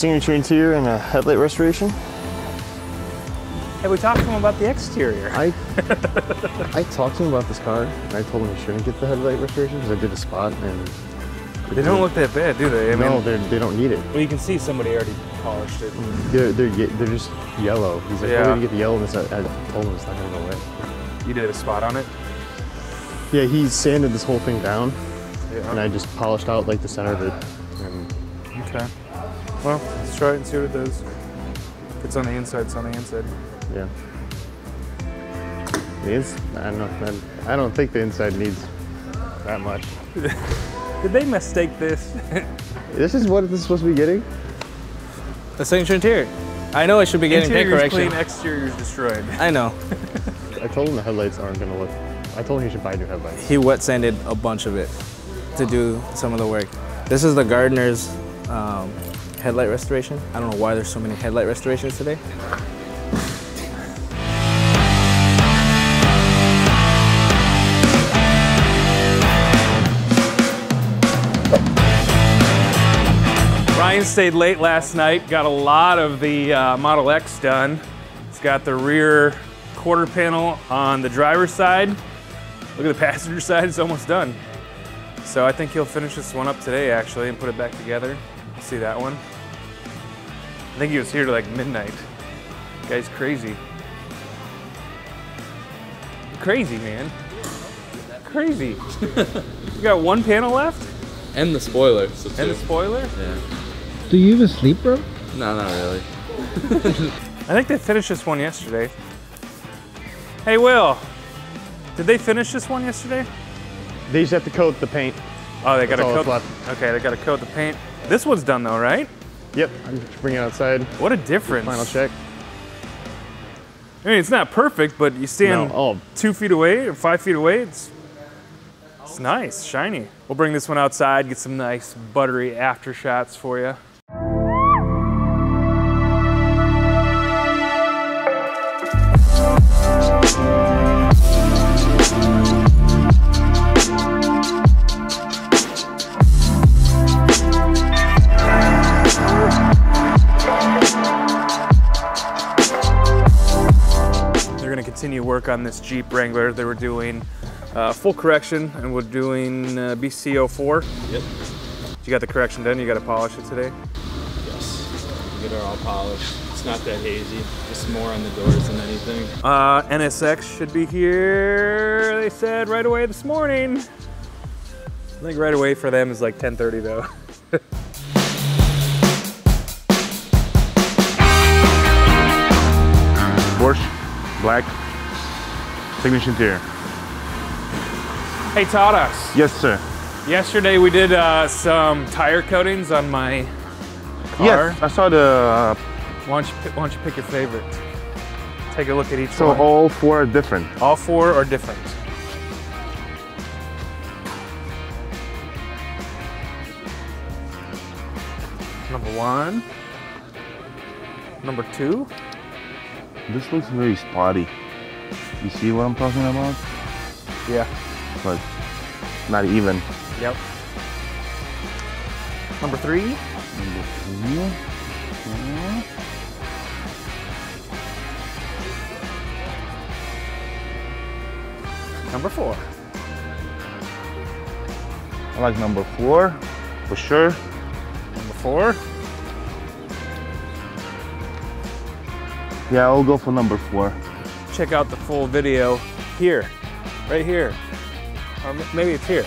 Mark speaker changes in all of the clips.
Speaker 1: signature interior and a headlight restoration.
Speaker 2: Have we talked to him about the exterior.
Speaker 1: I I talked to him about this car, and I told him he shouldn't get the headlight restoration because I did a spot, and
Speaker 2: They don't look that bad, do they? I
Speaker 1: no,
Speaker 2: mean,
Speaker 1: they don't need it.
Speaker 2: well, you can see somebody already polished it.
Speaker 1: Mm, they're they're they're just yellow. He's like, oh,
Speaker 2: Yeah.
Speaker 1: "Oh, you get the yellowness." I, I told him it's not gonna go away.
Speaker 2: You did a spot on it.
Speaker 1: Yeah, he sanded this whole thing down,
Speaker 2: Yeah.
Speaker 1: and I just polished out like the center of it. And
Speaker 2: Okay. Well, let's try it and see what it does. If it's on the inside, it's on the inside.
Speaker 1: yeah, the ins- I don't know. I don't think the inside needs that much.
Speaker 2: Did they mistake this?
Speaker 1: This is what this is supposed to be getting.
Speaker 3: The signature interior. I know I should be getting paint
Speaker 2: Interior's
Speaker 3: correction.
Speaker 2: clean, exterior's destroyed.
Speaker 3: I know.
Speaker 1: I told him the headlights aren't gonna look. I told him he should buy new headlights.
Speaker 3: He wet sanded a bunch of it to do some of the work. This is the gardener's um, headlight restoration. I don't know why there's so many headlight restorations today.
Speaker 2: Ryan stayed late last night, got a lot of the uh, Model X done. It's got the rear quarter panel on the driver's side. Look at the passenger side, it's almost done. So I think he'll finish this one up today actually and put it back together. See that one? I think he was here to like midnight. Guy's crazy. Crazy, man. Crazy. you got one panel left?
Speaker 4: And the spoiler. So
Speaker 2: And the spoiler?
Speaker 4: Yeah.
Speaker 5: Do you even sleep, bro?
Speaker 4: No, not really.
Speaker 2: I think they finished this one yesterday. Hey, Will, did they finish this one yesterday?
Speaker 1: They just have to coat the paint.
Speaker 2: Oh, they got to coat.
Speaker 1: that's
Speaker 2: Okay, they got to coat the paint. This one's done though, right?
Speaker 1: Yep, I'm just bringing it outside.
Speaker 2: What a difference!
Speaker 1: Final check.
Speaker 2: I mean, it's not perfect, but you stand
Speaker 1: No, oh,
Speaker 2: two feet away or five feet away. It's it's nice, shiny. We'll bring this one outside, get some nice buttery after shots for you. Jeep Wrangler. They were doing uh, full correction, and we're doing uh, BCO4.
Speaker 4: Yep.
Speaker 2: You got the correction done. You got to polish it today.
Speaker 4: Yes. Get it all polished. It's not that hazy. Just more on the doors than anything.
Speaker 2: Uh, NSX should be here. They said right away this morning. I think right away for them is like 10:30 though.
Speaker 6: signature interior.
Speaker 2: hey, Tadas.
Speaker 6: Yes, sir.
Speaker 2: Yesterday we did uh, some tire coatings on my car.
Speaker 6: Yes, I saw the. Uh,
Speaker 2: Why don't you pick, why don't you pick your favorite? Take a look at each
Speaker 6: so
Speaker 2: one.
Speaker 6: all four are different.
Speaker 2: All four are different. Number one. Number two.
Speaker 6: This looks very spotty. You see what I'm talking about?
Speaker 2: Yeah.
Speaker 6: But not even.
Speaker 2: Yep. Number three.
Speaker 6: Number three. Yeah.
Speaker 2: Number four.
Speaker 6: I like number four for sure.
Speaker 2: Number four.
Speaker 6: Yeah, I'll go for number four.
Speaker 2: Check out the full video here. Right here. Or maybe it's here.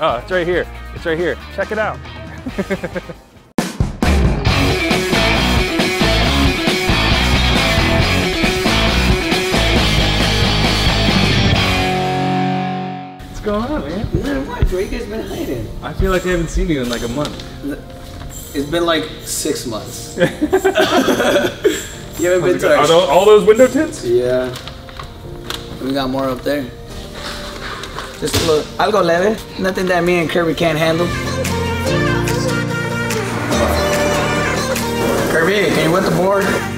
Speaker 2: Oh, it's right here. It's right here. Check it out. What's going on, man?
Speaker 5: Not much. Where you guys been hiding?
Speaker 2: I feel like I haven't seen you in like a month.
Speaker 5: It's been like six months. you haven't been to
Speaker 2: Are
Speaker 5: our
Speaker 2: those, all those window tints?
Speaker 5: Yeah. We got more up there. Just a little, algo leve. Nothing that me and Kirby can't handle. Kirby, can you wet the board?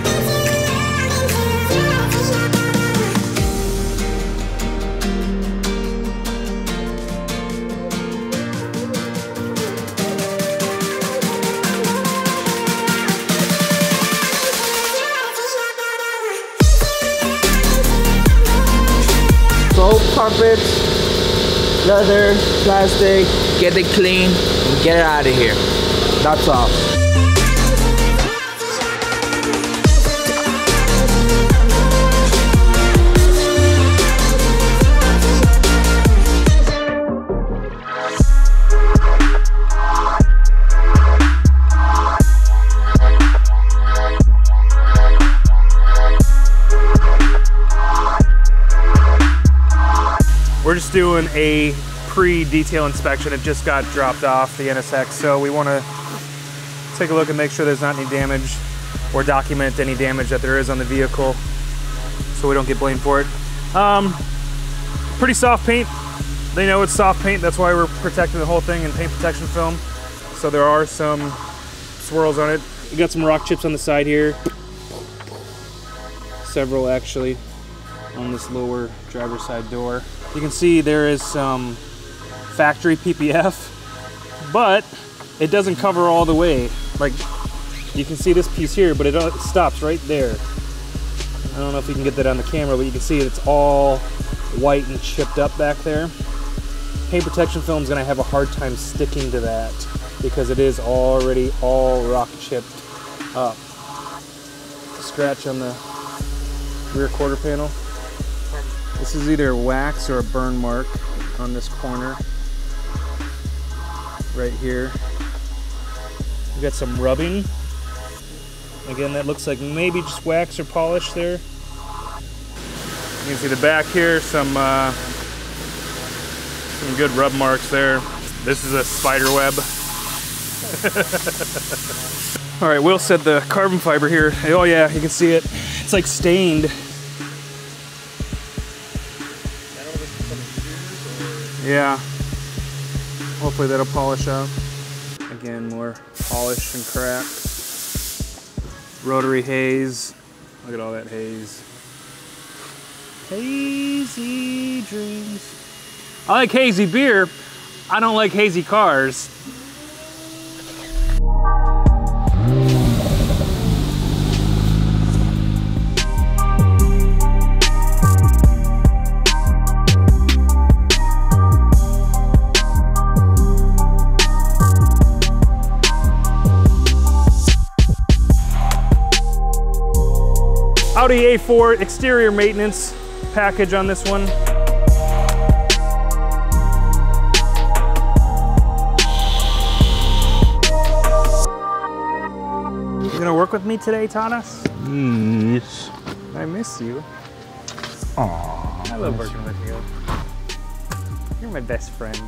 Speaker 5: Carpets, leather, plastic, get it clean, and get it out of here. That's all.
Speaker 2: A pre-detail inspection. It just got dropped off the NSX, so we want to take a look and make sure there's not any damage or document any damage that there is on the vehicle so we don't get blamed for it. Um, pretty soft paint. They know it's soft paint. That's why we're protecting the whole thing in paint protection film. So there are some swirls on it. We got some rock chips on the side here. Several actually on this lower driver's side door. You can see there is some factory PPF, but it doesn't cover all the way. Like you can see this piece here, but it stops right there. I don't know if you can get that on the camera, but you can see it's all white and chipped up back there. Paint protection film is gonna have a hard time sticking to that because it is already all rock chipped up. Scratch on the rear quarter panel. This is either wax or a burn mark on this corner. Right here. We got some rubbing. Again, that looks like maybe just wax or polish there. You can see the back here, some uh, some good rub marks there. This is a spider web. All right, Will said the carbon fiber here. Oh yeah, you can see it. It's like stained. Yeah. Hopefully that'll polish up. Again, more polish and crack. Rotary haze. Look at all that haze. Hazy dreams. I like hazy beer. I don't like hazy cars. Audi A4 exterior maintenance package on this one. You gonna work with me today, Tadas?
Speaker 6: Yes.
Speaker 2: I miss you.
Speaker 6: Aww.
Speaker 2: I love working with you. You're my best friend.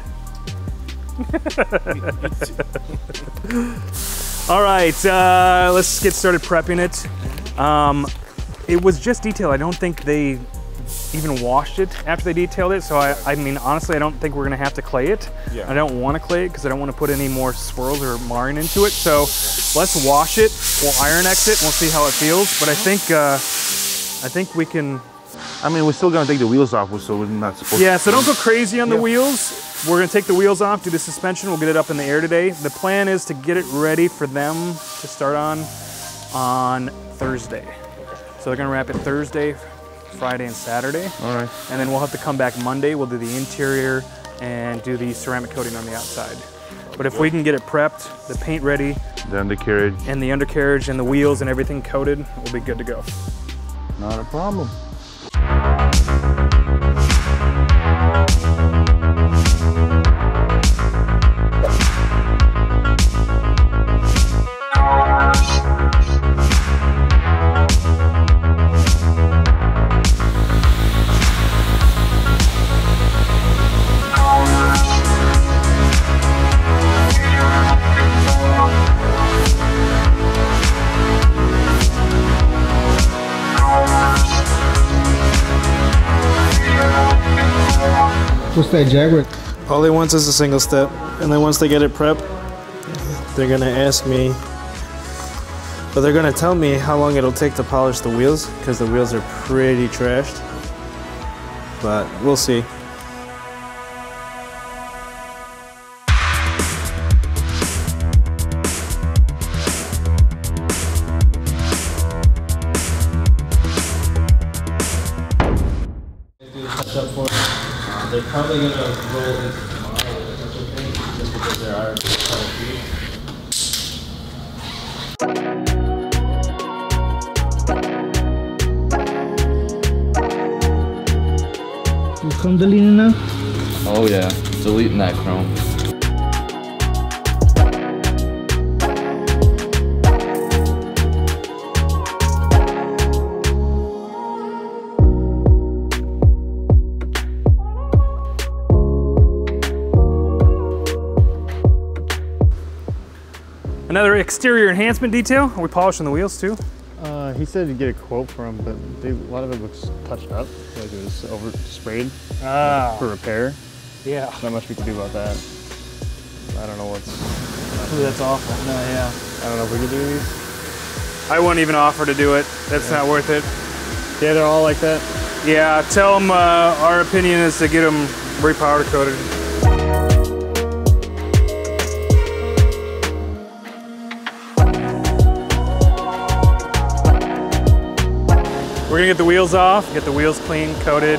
Speaker 2: All right, uh, let's get started prepping it. Um, it was just detailed. I don't think they even washed it after they detailed it. So I, I mean, honestly, I don't think we're gonna have to clay it.
Speaker 6: Yeah.
Speaker 2: I don't want to clay it because I don't want to put any more swirls or marring into it. So let's wash it. We'll iron X it. And we'll see how it feels. But I think uh, I think we can.
Speaker 6: I mean, we're still gonna take the wheels off, so we're not supposed
Speaker 2: Yeah. So don't go crazy on the
Speaker 6: Yeah.
Speaker 2: wheels. We're gonna take the wheels off, do the suspension. We'll get it up in the air today. The plan is to get it ready for them to start on on Thursday. So they're gonna wrap it Thursday, Friday, and Saturday.
Speaker 6: All right.
Speaker 2: And then we'll have to come back Monday. We'll do the interior and do the ceramic coating on the outside. But if we can get it prepped, the paint ready,
Speaker 6: The undercarriage,
Speaker 2: and the undercarriage and the wheels and everything coated, we'll be good to go.
Speaker 6: not a problem.
Speaker 7: That Jaguar?
Speaker 8: All they want is a single step, and then once they get it prepped, they're gonna ask me, but they're gonna tell me how long it'll take to polish the wheels because the wheels are pretty trashed. But we'll see.
Speaker 9: Oh yeah, deleting that Chrome.
Speaker 2: Another exterior enhancement detail. Are we polishing the wheels too?
Speaker 1: Uh, he said to get a quote from him, but they, a lot of it looks touched up, like it was over sprayed
Speaker 2: Ah,
Speaker 1: for repair.
Speaker 2: Yeah.
Speaker 1: Not much we can do about that. I don't know what's.
Speaker 2: Ooh, that's awful. No, yeah.
Speaker 1: I don't know if we can do these.
Speaker 2: I wouldn't even offer to do it. That's not worth it.
Speaker 1: Yeah, they're all like that.
Speaker 2: Yeah, tell them uh, our opinion is to get them repowder coated. We're gonna get the wheels off, get the wheels clean, coated.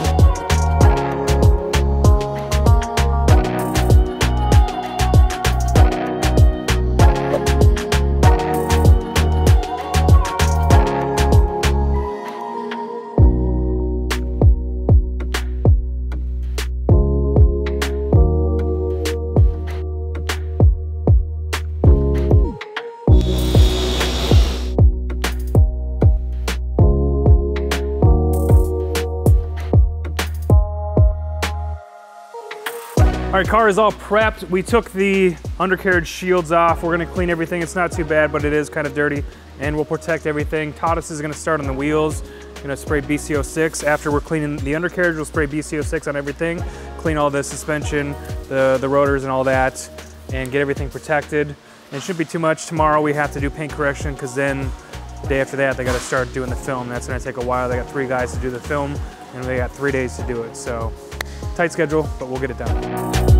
Speaker 2: Right, car is all prepped. We took the undercarriage shields off. We're gonna clean everything. It's not too bad, but it is kind of dirty and we'll protect everything. Tadas is gonna start on the wheels. Gonna spray BCO6. After we're cleaning the undercarriage, we'll spray BCO6 on everything. Clean all the suspension, the, the rotors and all that, and get everything protected. It shouldn't be too much. Tomorrow we have to do paint correction because then the day after that, they gotta start doing the film. That's gonna take a while. They got three guys to do the film and they got three days to do it. So tight schedule, but we'll get it done.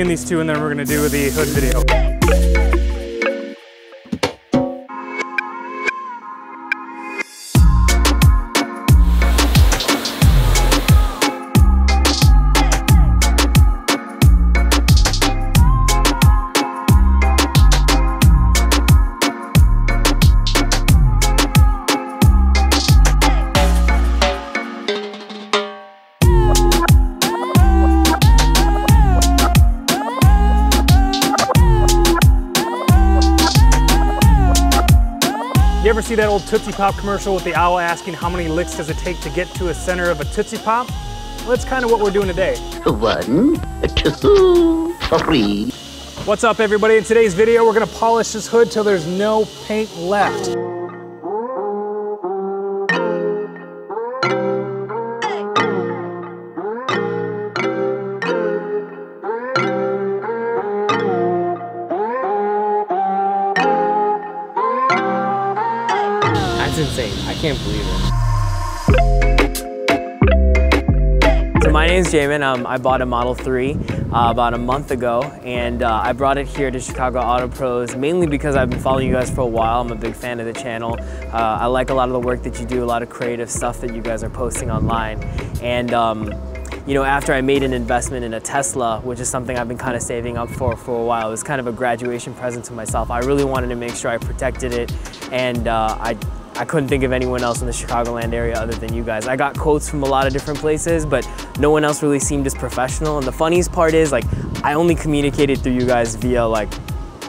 Speaker 2: Clean these two and then we're gonna do the hood video. That old Tootsie Pop commercial with the owl asking how many licks does it take to get to a center of a Tootsie Pop? Well, that's kind of what we're doing today.
Speaker 10: One, two, three.
Speaker 2: What's up everybody? In today's video, we're gonna polish this hood till there's no paint left.
Speaker 11: Can't believe it. So my name's Jamin. Um, I bought a Model 3 uh, about a month ago, and uh, I brought it here to Chicago Auto Pros mainly because I've been following you guys for a while. I'm a big fan of the channel. Uh, I like a lot of the work that you do, a lot of creative stuff that you guys are posting online. And um, you know, after I made an investment in a Tesla, which is something I've been kind of saving up for for a while, it was kind of a graduation present to myself. I really wanted to make sure I protected it, and uh, I I couldn't think of anyone else in the Chicagoland area other than you guys. I got quotes from a lot of different places, but no one else really seemed as professional. And the funniest part is, like, I only communicated through you guys via like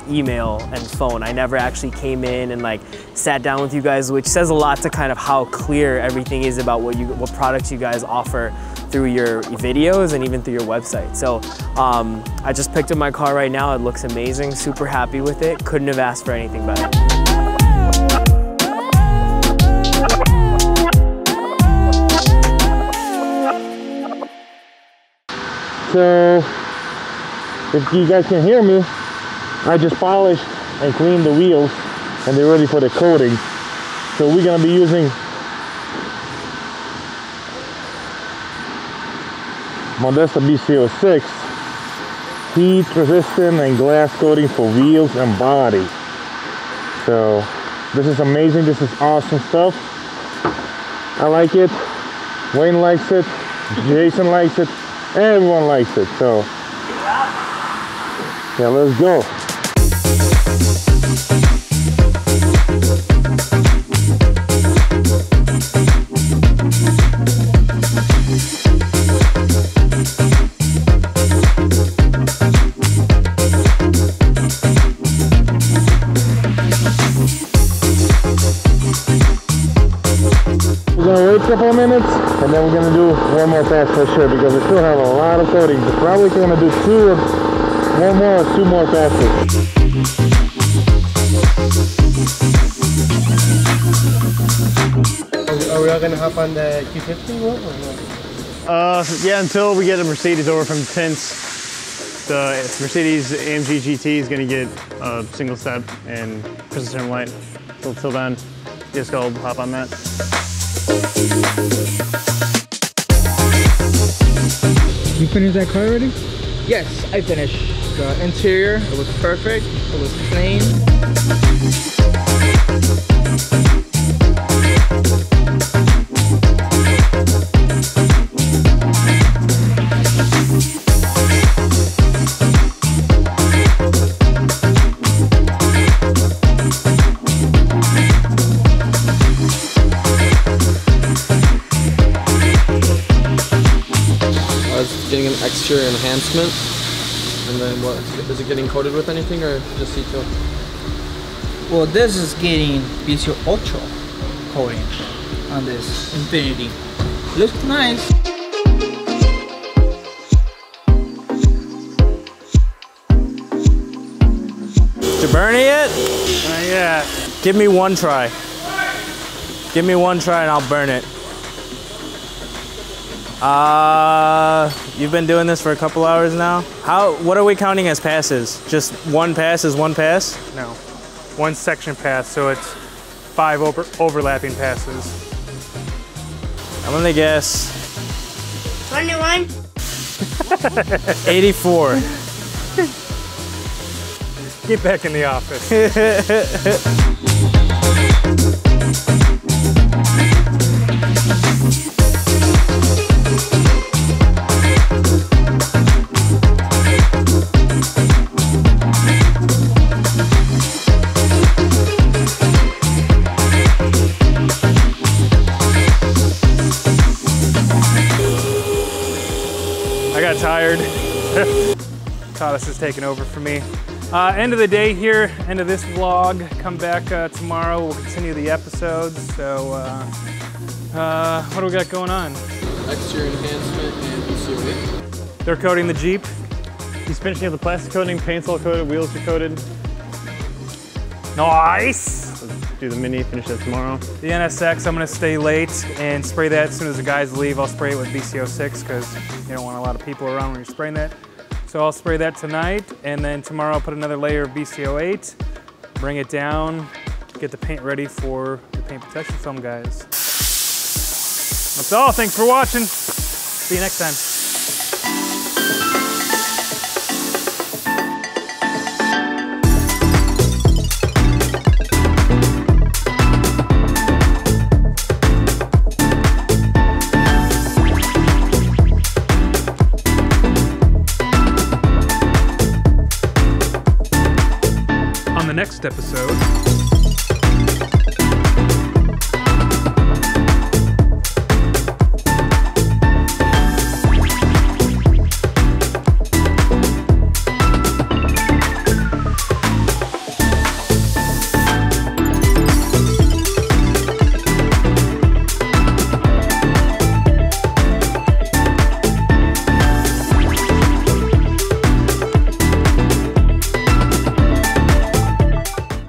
Speaker 11: email and phone. I never actually came in and like sat down with you guys, which says a lot to kind of how clear everything is about what you what products you guys offer through your videos and even through your website. So um, I just picked up my car right now. It looks amazing. Super happy with it. Couldn't have asked for anything better.
Speaker 6: So, if you guys can hear me, I just polished and cleaned the wheels and they're ready for the coating. So we're gonna be using Modesta BCO6 heat resistant and glass coating for wheels and body. So this is amazing. This is awesome stuff. I like it. Wayne likes it. Jason likes it. Everyone likes it. So yeah, let's go. We're gonna wait a couple of minutes and then we're gonna do one more pass for sure because we still have a lot of coatings. We're probably gonna do two or one more or two more passes.
Speaker 7: Are we all gonna hop on the Q50 one or what?
Speaker 1: Uh, yeah, until we get a Mercedes over from Tints, the Mercedes AMG GT is gonna get a single step and crystal trim light. So till then, just go hop on that.
Speaker 7: You finished that car already?
Speaker 5: Yes, I finished. The interior, it was perfect. It was clean.
Speaker 4: Getting an exterior enhancement. And then what? Is it getting coated with anything or just C2?
Speaker 5: Well, this is getting Visio Ultra coating on this Infiniti. Looks nice.
Speaker 3: Did you burn it yet?
Speaker 2: Not yet.
Speaker 3: Give me one try. Give me one try and I'll burn it. Uh, you've been doing this for a couple hours now. How? What are we counting as passes? Just one pass is one pass?
Speaker 2: No, one section pass, so it's five over overlapping passes.
Speaker 3: I'm gonna guess
Speaker 12: 21.
Speaker 3: 84.
Speaker 2: Get back in the office. Tadas is taking over for me. Uh, end of the day here, end of this vlog. Come back uh, tomorrow. We'll continue the episodes. So, uh, uh, what do we got going on?
Speaker 4: Exterior enhancement and BCO8.
Speaker 2: They're coating the Jeep.
Speaker 1: He's finishing up the plastic coating, paint's all coated, wheels are coated.
Speaker 2: Nice.
Speaker 1: Do the mini, finish that tomorrow.
Speaker 2: The NSX, I'm gonna stay late and spray that as soon as the guys leave. I'll spray it with BCO6 because you don't want a lot of people around when you're spraying that. So I'll spray that tonight and then tomorrow I'll put another layer of BCO8, bring it down, get the paint ready for the paint protection film guys. That's all, thanks for watching. See you next time. Next episode,